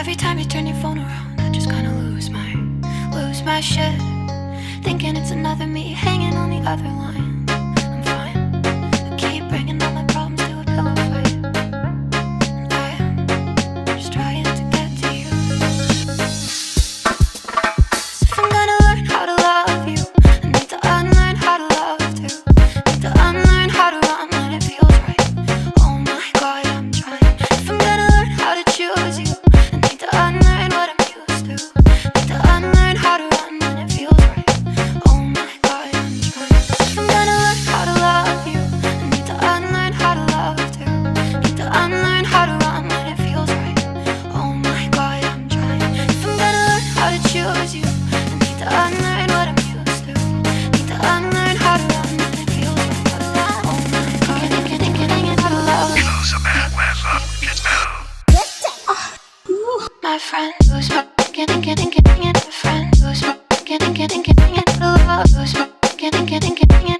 Every time you turn your phone around, I just kinda lose my, lose my shit. Thinking it's another me hanging on the other line. friend who's getting getting getting it friend who's getting getting getting it a who's getting getting getting it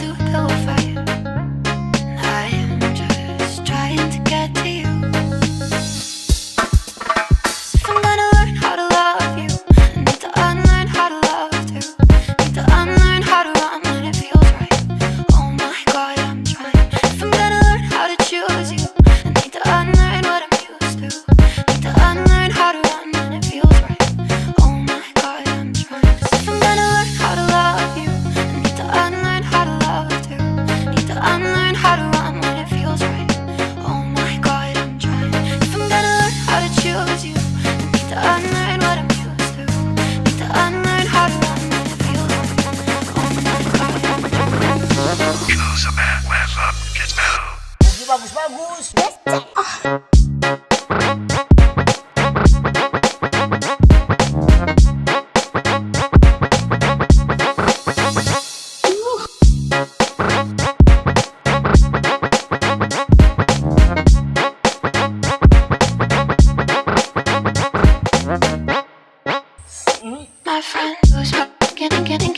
bagunça, bagunça. My friend who's getting, getting